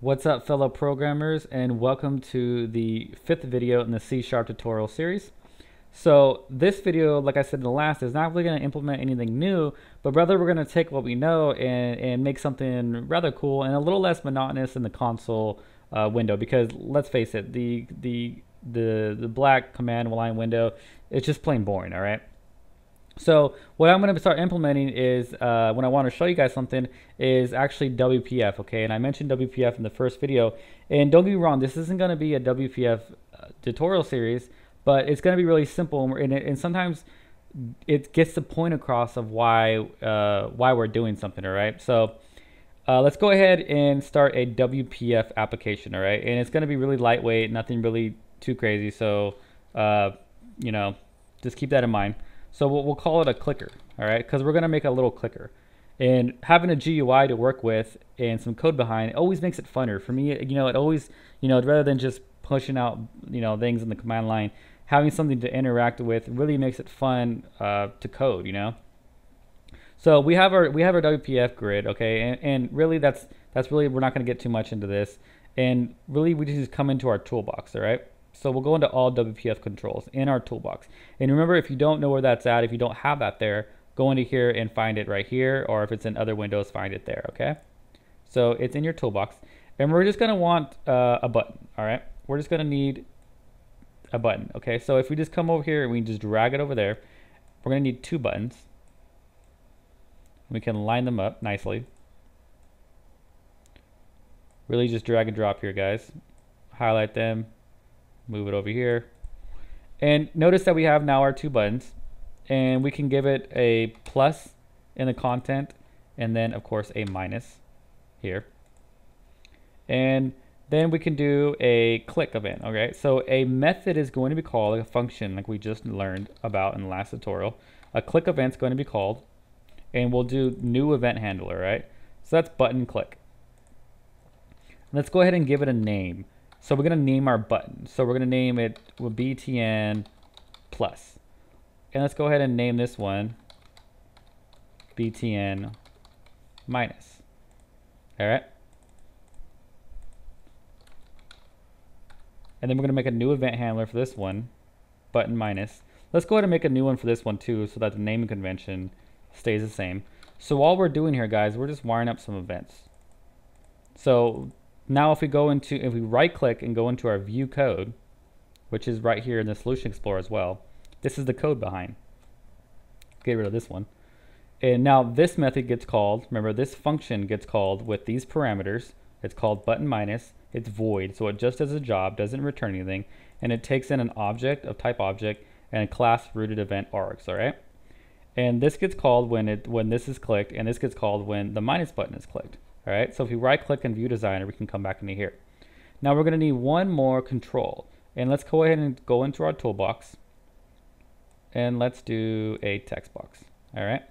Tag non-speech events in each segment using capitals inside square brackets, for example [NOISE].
What's up fellow programmers and welcome to the fifth video in the C Sharp tutorial series. So this video, like I said in the last, is not really going to implement anything new, but rather we're going to take what we know and, and make something rather cool and a little less monotonous in the console uh, window because let's face it, the, the, the, the black command line window, it's just plain boring, all right? So what I'm going to start implementing is, uh, when I want to show you guys something, is actually WPF, okay? And I mentioned WPF in the first video. And don't get me wrong, this isn't going to be a WPF uh, tutorial series, but it's going to be really simple. And, and, sometimes it gets the point across of why, uh, why we're doing something, all right? So uh, let's go ahead and start a WPF application, all right? And it's going to be really lightweight, nothing really too crazy. So, uh, you know, just keep that in mind. So we'll, we'll call it a clicker, all right? Because we're going to make a little clicker. And having a GUI to work with and some code behind it always makes it funner. For me, you know, it always, you know, rather than just pushing out, you know, things in the command line, having something to interact with really makes it fun uh, to code, you know? So we have our we have our WPF grid, okay, and, and really that's that's really we're not going to get too much into this, and really we just come into our toolbox, all right. So we'll go into all WPF controls in our toolbox. And remember, if you don't know where that's at, if you don't have that there, go into here and find it right here, or if it's in other windows, find it there, okay? So it's in your toolbox. And we're just gonna want uh, a button, all right? We're just gonna need a button, okay? So if we just come over here and we just drag it over there, we're gonna need two buttons. We can line them up nicely. Really just drag and drop here, guys. Highlight them, move it over here. And notice that we have now our two buttons and we can give it a plus in the content and then of course a minus here. And then we can do a click event, okay? So a method is going to be called, like a function like we just learned about in the last tutorial. A click event is going to be called and we'll do new event handler, right? So that's button click. Let's go ahead and give it a name. So we're going to name our button. So we're going to name it BTN plus. And let's go ahead and name this one BTN minus. All right. And then we're going to make a new event handler for this one, button minus. Let's go ahead and make a new one for this one too so that the naming convention stays the same. So all we're doing here, guys, we're just wiring up some events. So now if we go into, if we right click and go into our view code, which is right here in the Solution Explorer as well, this is the code behind. Get rid of this one. And now this method gets called, remember this function gets called with these parameters. It's called button minus, it's void, so it just does a job, doesn't return anything, and it takes in an object of type object and a class routed event args, all right? And this gets called when it when this is clicked, and this gets called when the minus button is clicked. All right, so if we right click and view designer, we can come back into here. Now we're gonna need one more control. And let's go ahead and go into our toolbox and let's do a text box. All right.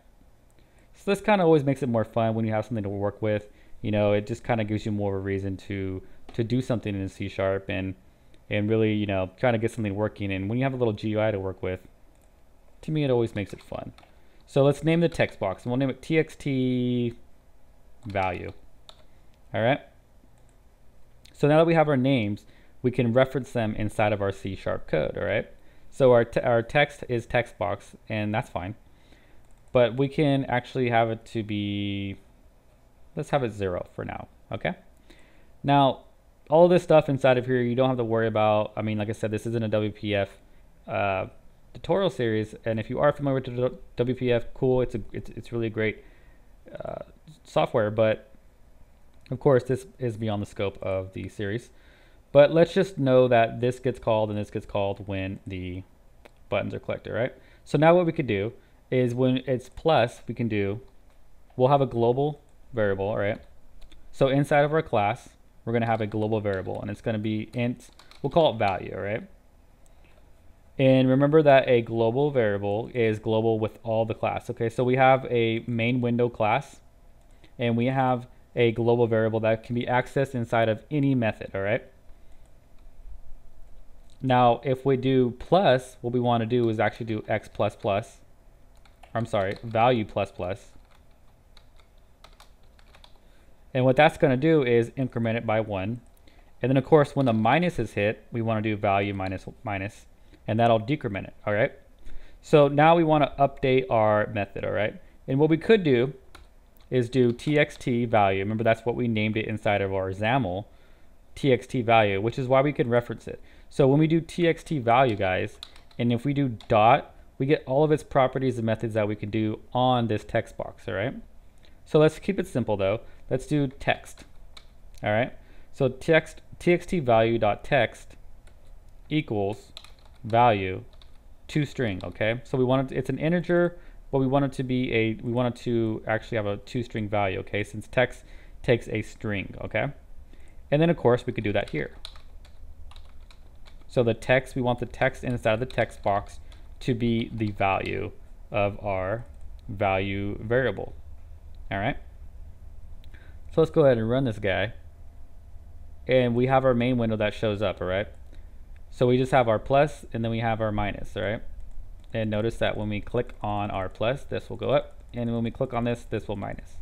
So this kind of always makes it more fun when you have something to work with. You know, it just kind of gives you more of a reason to to do something in C sharp and and really, you know, trying to get something working. And when you have a little GUI to work with, to me, it always makes it fun. So let's name the text box. And we'll name it txt value. All right. So now that we have our names, we can reference them inside of our C sharp code. All right. So our, our text is text box and that's fine. But we can actually have it to be, let's have it zero for now. Okay. Now, all this stuff inside of here, you don't have to worry about. I mean, like I said, this isn't a WPF uh, tutorial series. And if you are familiar with WPF, cool. It's a, it's, it's really great uh, software, but of course, this is beyond the scope of the series. But let's just know that this gets called and this gets called when the buttons are clicked, all right? So now what we could do is when it's plus, we can do, we'll have a global variable, right? So inside of our class, we're gonna have a global variable and it's gonna be int, we'll call it value, all right? And remember that a global variable is global with all the class. Okay, so we have a main window class and we have a global variable that can be accessed inside of any method, all right? Now, if we do plus, what we want to do is actually do x plus plus, I'm sorry, value plus plus. And what that's going to do is increment it by 1. And then, of course, when the minus is hit, we want to do value minus minus, and that'll decrement it, all right? So now we want to update our method, all right? And what we could do is do txt value. Remember, that's what we named it inside of our XAML, txt value, which is why we can reference it. So when we do txt value, guys, and if we do dot, we get all of its properties and methods that we can do on this text box, all right? So let's keep it simple though. Let's do text, all right? So text txt value dot text equals value to string, okay? So we want it, it's an integer, but we want it to be a, we want it to actually have a two string value, okay? Since text takes a string, okay? And then of course we could do that here. So the text, we want the text inside of the text box to be the value of our value variable. All right. So let's go ahead and run this guy. And we have our main window that shows up, all right? So we just have our plus and then we have our minus, all right? And notice that when we click on our plus, this will go up. And when we click on this, this will minus.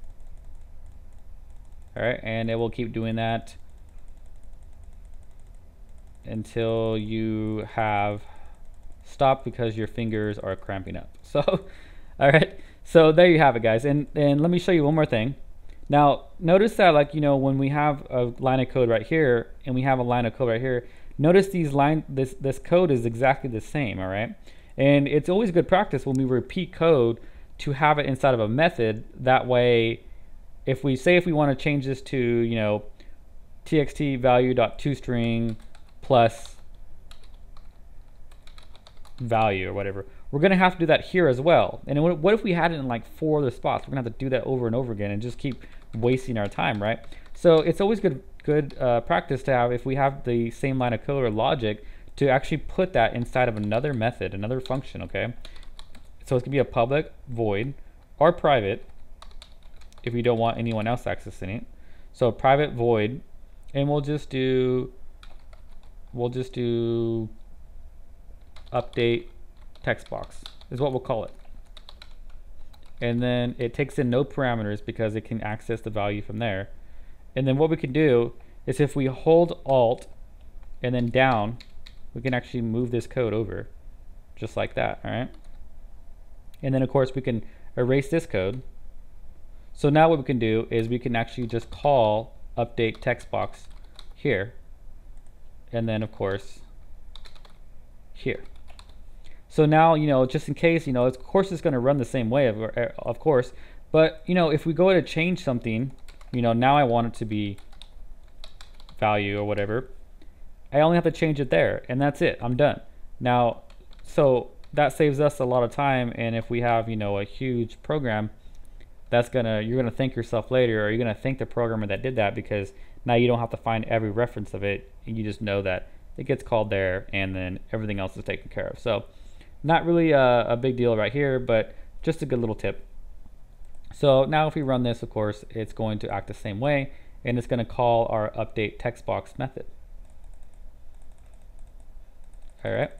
All right, and it will keep doing that until you have stopped because your fingers are cramping up. [LAUGHS] So, all right, so there you have it, guys. And, and let me show you one more thing. Now, notice that like, you know, when we have a line of code right here and we have a line of code right here, notice these line, this, this code is exactly the same, all right? And it's always good practice when we repeat code to have it inside of a method. That way, if we say if we want to change this to, you know, txt value dot toString plus value or whatever. We're going to have to do that here as well. And what if we had it in like four other spots? We're going to have to do that over and over again and just keep wasting our time, right? So it's always good good uh, practice to have if we have the same line of code or logic to actually put that inside of another method, another function, okay? So it's to be a public void or private if we don't want anyone else accessing it. So private void, and we'll just do we'll just do update text box is what we'll call it. And then it takes in no parameters because it can access the value from there. And then what we can do is if we hold alt and then down, we can actually move this code over just like that, all right? And then of course we can erase this code. So now what we can do is we can actually just call update text box here and then of course here. So now, you know, just in case, you know, of course it's going to run the same way, of, of course. But, you know, if we go to change something, you know, now I want it to be value or whatever. I only have to change it there and that's it. I'm done. Now, so that saves us a lot of time. And if we have, you know, a huge program, that's gonna you're gonna thank yourself later or you're gonna thank the programmer that did that because now you don't have to find every reference of it and you just know that it gets called there and then everything else is taken care of so not really a, a big deal right here but just a good little tip so now if we run this of course it's going to act the same way and it's going to call our update text box method all right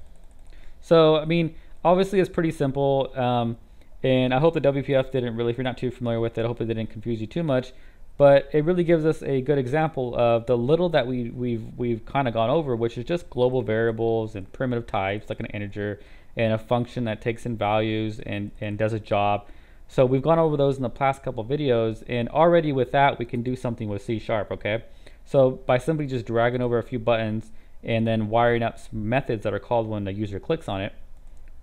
so I mean obviously it's pretty simple um, and I hope the WPF didn't really, if you're not too familiar with it, I hope it didn't confuse you too much. But it really gives us a good example of the little that we, we've, we've kind of gone over, which is just global variables and primitive types, like an integer, and a function that takes in values and, and does a job. So we've gone over those in the past couple videos, and already with that, we can do something with C Sharp, okay? So by simply just dragging over a few buttons and then wiring up some methods that are called when the user clicks on it,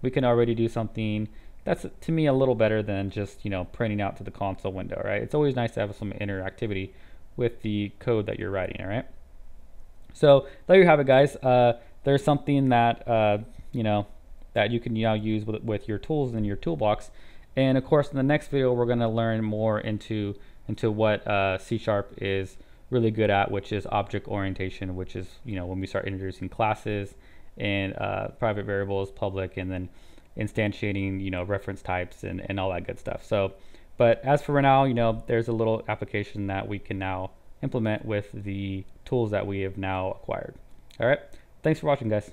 we can already do something that's to me a little better than just you know printing out to the console window right? It's always nice to have some interactivity with the code that you're writing all right? So there you have it guys. Uh, there's something that uh, you know that you can now use with, with your tools in your toolbox. And of course in the next video we're going to learn more into into what uh, C sharp is really good at which is object orientation which is you know when we start introducing classes and uh, private variables public and then instantiating, you know, reference types and, and all that good stuff. So, but as for now, you know, there's a little application that we can now implement with the tools that we have now acquired. All right. Thanks for watching, guys.